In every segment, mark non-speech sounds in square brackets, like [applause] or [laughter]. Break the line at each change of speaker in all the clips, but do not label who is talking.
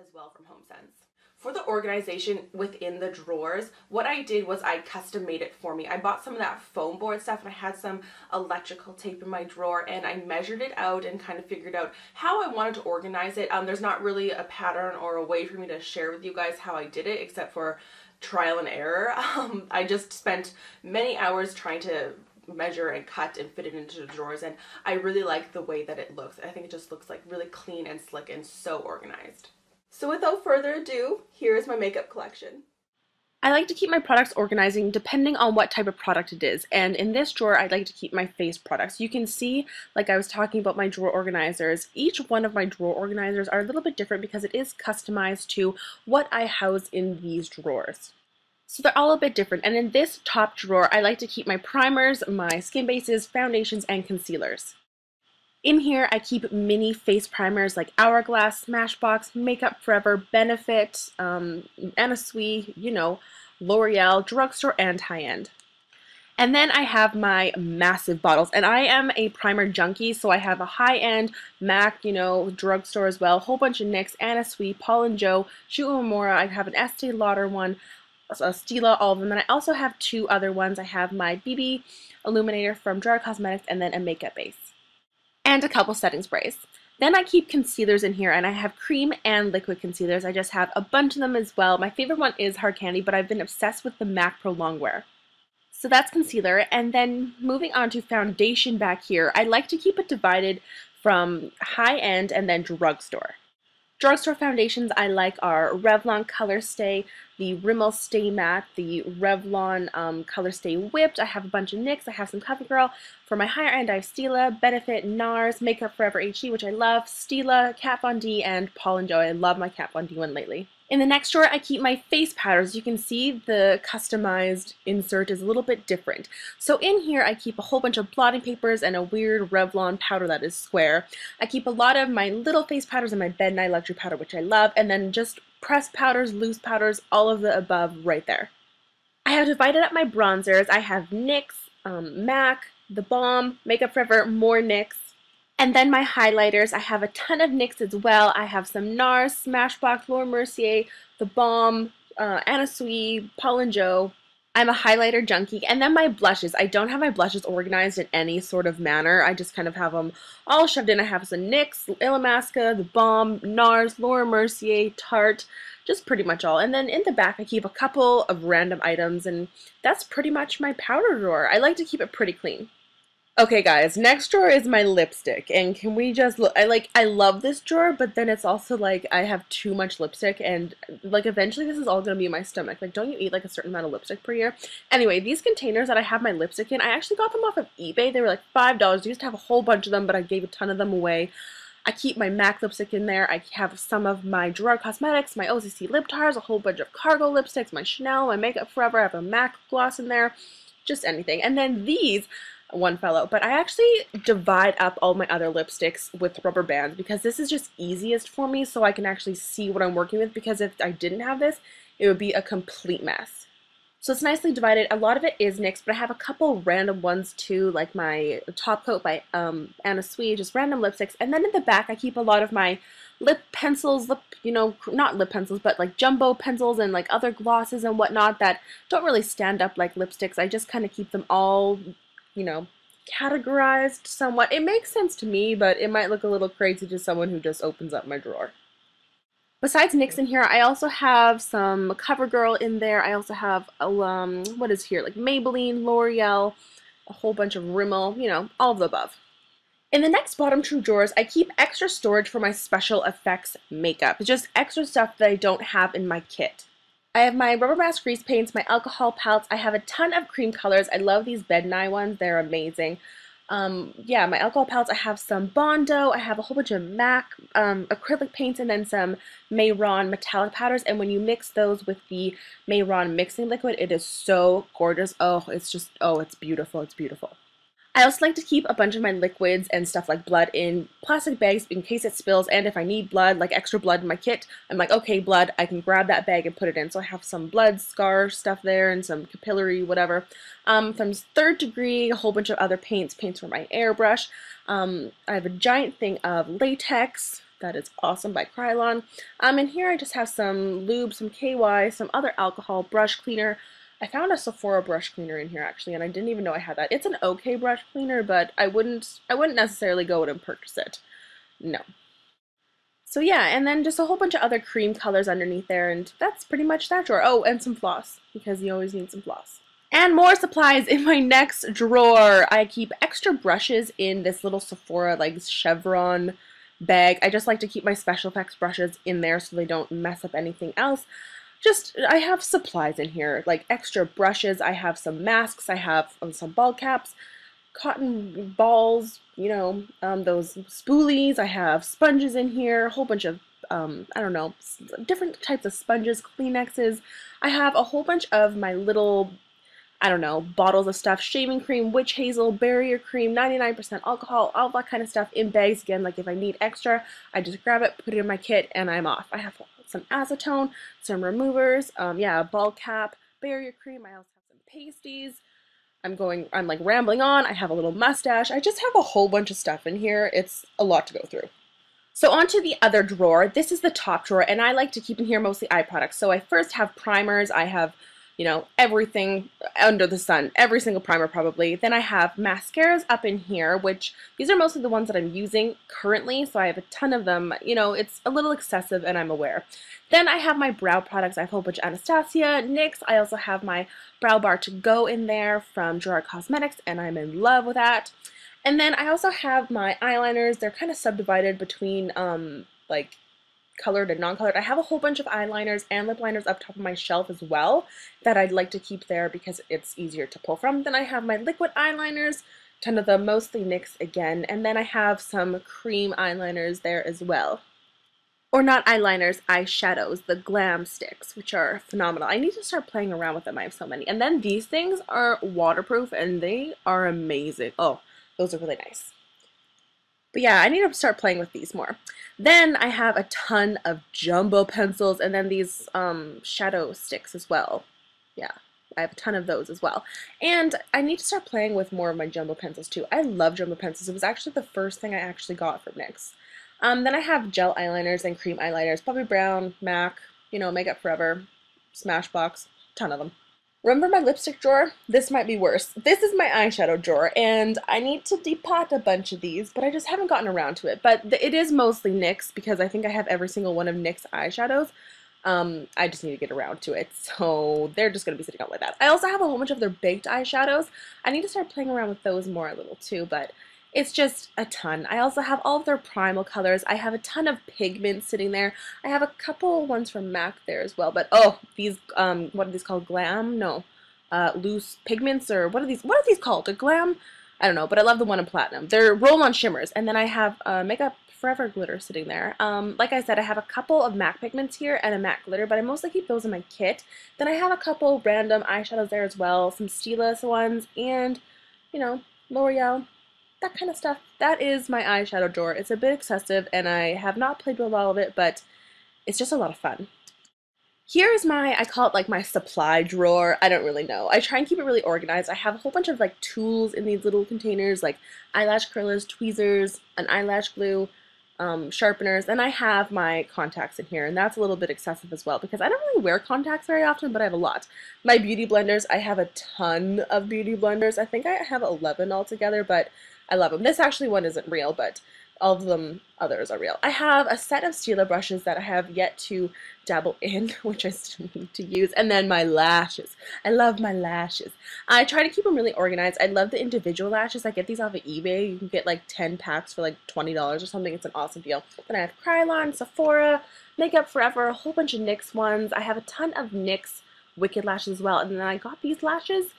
as well from HomeSense. For the organization within the drawers, what I did was I custom made it for me. I bought some of that foam board stuff and I had some electrical tape in my drawer and I measured it out and kind of figured out how I wanted to organize it. Um, there's not really a pattern or a way for me to share with you guys how I did it except for trial and error. [laughs] Um, I just spent many hours trying to measure and cut and fit it into the drawers and I really like the way that it looks. I think it just looks like really clean and slick and so organized. So without further ado, here's my makeup collection.
I like to keep my products organizing depending on what type of product it is. And in this drawer, I'd like to keep my face products. You can see, like I was talking about my drawer organizers, each one of my drawer organizers are a little bit different because it is customized to what I house in these drawers. So they're all a bit different. And in this top drawer, I like to keep my primers, my skin bases, foundations, and concealers. In here, I keep mini face primers like Hourglass, Smashbox, Makeup Forever, Benefit, um, Anna Sui, you know, L'Oreal, Drugstore, and high-end. And then I have my massive bottles, and I am a primer junkie, so I have a high-end MAC, you know, drugstore as well, a whole bunch of NYX, Anna Sui, Paul and Joe, Shu Uemura, I have an Estee Lauder one, a Stila, all of them, and I also have two other ones. I have my BB Illuminator from Gerard Cosmetics, and then a makeup base and a couple setting sprays. Then I keep concealers in here and I have cream and liquid concealers. I just have a bunch of them as well. My favorite one is Hard Candy, but I've been obsessed with the MAC Pro Longwear. So that's concealer. And then moving on to foundation back here, I like to keep it divided from high end and then drugstore. Drugstore foundations I like are Revlon Color Stay, the Rimmel Stay Matte, the Revlon um, Color Stay Whipped. I have a bunch of NYX. I have some CoverGirl. For my higher end, I have Stila, Benefit, NARS, Makeup Forever HD, which I love, Stila, Kat Von D, and Paul & Joe. I love my Kat Von D one lately. In the next drawer, I keep my face powders. You can see the customized insert is a little bit different. So in here, I keep a whole bunch of blotting papers and a weird Revlon powder that is square. I keep a lot of my little face powders and my Ben Nye Luxury powder, which I love, and then just pressed powders, loose powders, all of the above right there. I have divided up my bronzers. I have NYX, um, MAC, The Balm, Makeup Forever, more NYX, and then my highlighters, I have a ton of NYX as well. I have some NARS, Smashbox, Laura Mercier, The Balm, uh, Anna Sui, Paul & Joe. I'm a highlighter junkie. And then my blushes. I don't have my blushes organized in any sort of manner. I just kind of have them all shoved in. I have some NYX, Illamasqua, The Balm, NARS, Laura Mercier, Tarte, just pretty much all. And then in the back, I keep a couple of random items, and that's pretty much my powder drawer. I like to keep it pretty clean. Okay guys, next drawer is my lipstick and can we just look I like I love this drawer but then it's also like I have too much lipstick and like eventually this is all gonna be in my stomach. Like don't you eat like a certain amount of lipstick per year? Anyway these containers that I have my lipstick in I actually got them off of eBay. They were like five dollars. I used to have a whole bunch of them but I gave a ton of them away. I keep my MAC lipstick in there. I have some of my Gerard Cosmetics my OCC lip tars a whole bunch of cargo lipsticks my Chanel my Makeup Forever. I have a MAC gloss in there. Just anything. And then these one fellow, but I actually divide up all my other lipsticks with rubber bands because this is just easiest for me so I can actually see what I'm working with because if I didn't have this, it would be a complete mess. So it's nicely divided. A lot of it is NYX, but I have a couple random ones too, like my top coat by um, Anna Sui, just random lipsticks. And then in the back, I keep a lot of my lip pencils, lip, you know, not lip pencils, but like jumbo pencils and like other glosses and whatnot that don't really stand up like lipsticks. I just kind of keep them all you know, categorized somewhat. It makes sense to me, but it might look a little crazy to someone who just opens up my drawer. Besides NYX in here, I also have some CoverGirl in there. I also have, um, what is here, like Maybelline, L'Oreal, a whole bunch of Rimmel, you know, all of the above. In the next bottom two drawers, I keep extra storage for my special effects makeup. It's just extra stuff that I don't have in my kit. I have my Rubber Mask Grease Paints, my alcohol palettes. I have a ton of cream colors. I love these Ben Nye ones. They're amazing. Um, yeah, my alcohol palettes, I have some Bondo, I have a whole bunch of MAC um, acrylic paints, and then some Mehron metallic powders. And when you mix those with the Mehron mixing liquid, it is so gorgeous. Oh, it's just, oh, it's beautiful. It's beautiful. I also like to keep a bunch of my liquids and stuff like blood in plastic bags in case it spills and if I need blood, like extra blood in my kit, I'm like, okay, blood, I can grab that bag and put it in. So I have some blood scar stuff there and some capillary whatever. Um, from third degree, a whole bunch of other paints, paints for my airbrush. Um, I have a giant thing of latex, That is awesome by Kryolan. Um, and here I just have some lube, some KY, some other alcohol, brush cleaner. I found a Sephora brush cleaner in here actually, and I didn't even know I had that. It's an okay brush cleaner, but I wouldn't I wouldn't necessarily go out and purchase it. No. So yeah, and then just a whole bunch of other cream colors underneath there, and that's pretty much that drawer. Oh, and some floss, because you always need some floss. And more supplies in my next drawer. I keep extra brushes in this little Sephora like chevron bag. I just like to keep my special effects brushes in there so they don't mess up anything else. Just, I have supplies in here, like extra brushes. I have some masks. I have um, some ball caps cotton balls, you know, um, those spoolies. I have sponges in here, a whole bunch of, um, I don't know, different types of sponges, Kleenexes. I have a whole bunch of my little, I don't know, bottles of stuff, shaving cream, witch hazel, barrier cream, 99% alcohol, all that kind of stuff in bags. Again, like if I need extra, I just grab it, put it in my kit, and I'm off. I have some acetone, some removers, um, yeah, a bald cap, barrier cream. I also have some pasties. I'm going, I'm like rambling on. I have a little mustache. I just have a whole bunch of stuff in here. It's a lot to go through. So onto the other drawer. This is the top drawer, and I like to keep in here mostly eye products. So I first have primers. I have you know, everything under the sun, every single primer probably. Then I have mascaras up in here, which these are mostly the ones that I'm using currently, so I have a ton of them. You know, it's a little excessive and I'm aware. Then I have my brow products. I have a whole bunch of Anastasia, NYX. I also have my brow bar to go in there from Gerard Cosmetics, and I'm in love with that. And then I also have my eyeliners. They're kind of subdivided between um, like colored and non-colored. I have a whole bunch of eyeliners and lip liners up top of my shelf as well that I'd like to keep there because it's easier to pull from. Then I have my liquid eyeliners, ton of them, mostly NYX again, and then I have some cream eyeliners there as well. Or not eyeliners, eyeshadows, the glam sticks, which are phenomenal. I need to start playing around with them. I have so many. And then these things are waterproof and they are amazing. Oh, those are really nice. But yeah, I need to start playing with these more. Then I have a ton of jumbo pencils and then these um, shadow sticks as well. Yeah, I have a ton of those as well. And I need to start playing with more of my jumbo pencils too. I love jumbo pencils. It was actually the first thing I actually got from NYX. Um, then I have gel eyeliners and cream eyeliners. Bobbi Brown, MAC, you know, Makeup Forever, Smashbox, ton of them. Remember my lipstick drawer? This might be worse. This is my eyeshadow drawer, and I need to depot a bunch of these, but I just haven't gotten around to it. But it is mostly NYX, because I think I have every single one of NYX eyeshadows. Um, I just need to get around to it, [laughs] so they're just going to be sitting out like that. I also have a whole bunch of their baked eyeshadows. I need to start playing around with those more a little too, but it's just a ton. I also have all of their primal colors. I have a ton of pigments sitting there. I have a couple ones from MAC there as well. But oh, these um, what are these called? Glam? No, uh, loose pigments or what are these? What are these called? A glam? I don't know. But I love the one in platinum. They're roll-on shimmers. And then I have uh, Makeup Forever glitter sitting there. Um, like I said, I have a couple of MAC pigments here and a MAC glitter, but I mostly keep those in my kit. Then I have a couple random eyeshadows there as well, some Stila ones, and you know, L'Oreal that kind of stuff. That is my eyeshadow drawer. It's a bit excessive and I have not played with all of it, but it's just a lot of fun. Here is my, I call it like my supply drawer. I don't really know. I try and keep it really organized. I have a whole bunch of like tools in these little containers like eyelash curlers, tweezers, an eyelash glue, um, sharpeners, and I have my contacts in here, and that's a little bit excessive as well because I don't really wear contacts very often, but I have a lot. My beauty blenders, I have a ton of beauty blenders. I think I have 11 altogether, but I love them. This actually one isn't real, but all of them others are real. I have a set of Stila brushes that I have yet to dabble in, [laughs] which I still need to use, and then my lashes. I love my lashes. I try to keep them really organized. I love the individual lashes. I get these off of eBay. You can get like 10 packs for like $20 or something. It's an awesome deal. Then I have Kryolan, Sephora, Makeup Forever, a whole bunch of NYX ones. I have a ton of NYX Wicked lashes as well. And then I got these lashes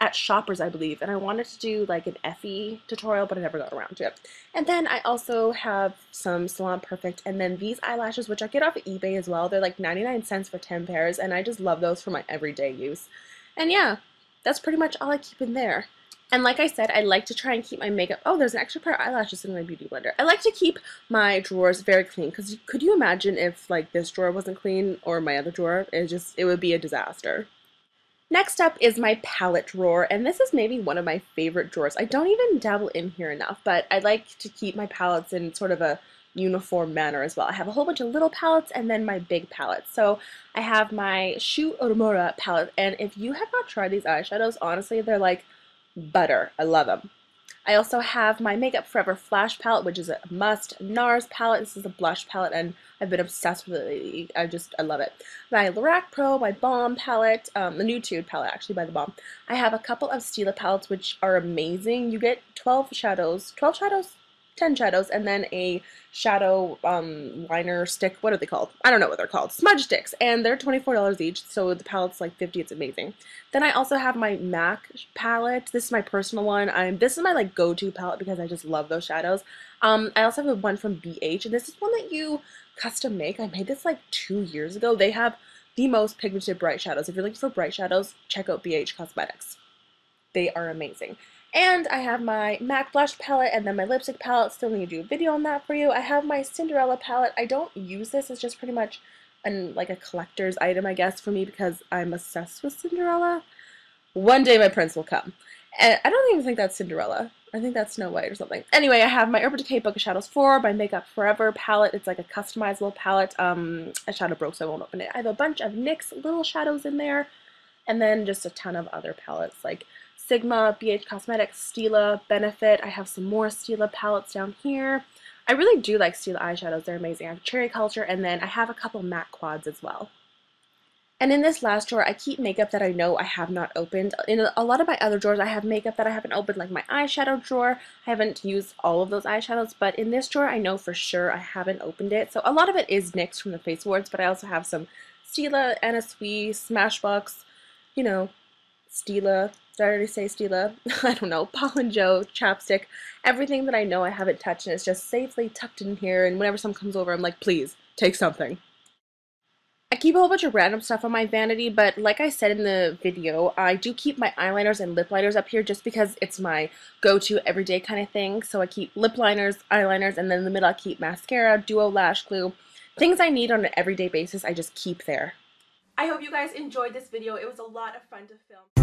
at Shoppers, I believe, and I wanted to do like an Effie tutorial, but I never got around to it. And then I also have some Salon Perfect, and then these eyelashes, which I get off of eBay as well. They're like 99 cents for 10 pairs, and I just love those for my everyday use. And yeah, that's pretty much all I keep in there. And like I said, I like to try and keep my makeup. Oh, there's an extra pair of eyelashes in my beauty blender. I like to keep my drawers very clean because could you imagine if like this drawer wasn't clean or my other drawer? It just it would be a disaster. Next up is my palette drawer, and this is maybe one of my favorite drawers. I don't even dabble in here enough, but I like to keep my palettes in sort of a uniform manner as well. I have a whole bunch of little palettes and then my big palettes. So I have my Shu Uemura palette, and if you have not tried these eyeshadows, honestly, they're like butter. I love them. I also have my Makeup Forever Flash palette, which is a must. NARS palette, this is a blush palette, and I've been obsessed with it. I just, I love it. My Lorac Pro, my Balm palette, um, the New Nude palette actually by the Balm. I have a couple of Stila palettes, which are amazing. You get 12 shadows, 12 shadows, 10 shadows, and then a shadow um, liner stick. What are they called? I don't know what they're called. Smudge sticks. And they're $24 each, so the palette's like 50 It's amazing. Then I also have my MAC palette. This is my personal one. I'm This is my like go-to palette because I just love those shadows. Um, I also have one from BH, and this is one that you custom make. I made this like two years ago. They have the most pigmented bright shadows. If you're looking for bright shadows, check out BH Cosmetics. They are amazing. And I have my MAC blush palette and then my lipstick palette. Still need to do a video on that for you. I have my Cinderella palette. I don't use this. It's just pretty much an, like a collector's item, I guess, for me because I'm obsessed with Cinderella. One day my prince will come. And I don't even think that's Cinderella. I think that's Snow White or something. Anyway, I have my Urban Decay Book of Shadows 4 by Makeup Forever palette. It's like a customizable palette. Um, a shadow broke, so I won't open it. I have a bunch of NYX little shadows in there. And then just a ton of other palettes like Sigma, BH Cosmetics, Stila, Benefit. I have some more Stila palettes down here. I really do like Stila eyeshadows. They're amazing. I have Cherry Culture, and then I have a couple MAC quads as well. And in this last drawer, I keep makeup that I know I have not opened. In a lot of my other drawers, I have makeup that I haven't opened, like my eyeshadow drawer. I haven't used all of those eyeshadows, but in this drawer, I know for sure I haven't opened it. So a lot of it is NYX from the Face Awards, but I also have some Stila, Anna Sui, Smashbox, you know, Stila, did I already say Stila? [laughs] I don't know, Paul and Joe, chapstick, everything that I know I haven't touched and it's just safely tucked in here and whenever someone comes over I'm like, please, take something. I keep a whole bunch of random stuff on my vanity, but like I said in the video, I do keep my eyeliners and lip liners up here just because it's my go-to everyday kind of thing. So I keep lip liners, eyeliners, and then in the middle I keep mascara, duo lash glue. Things I need on an everyday basis, I just keep there.
I hope you guys enjoyed this video. It was a lot of fun to film.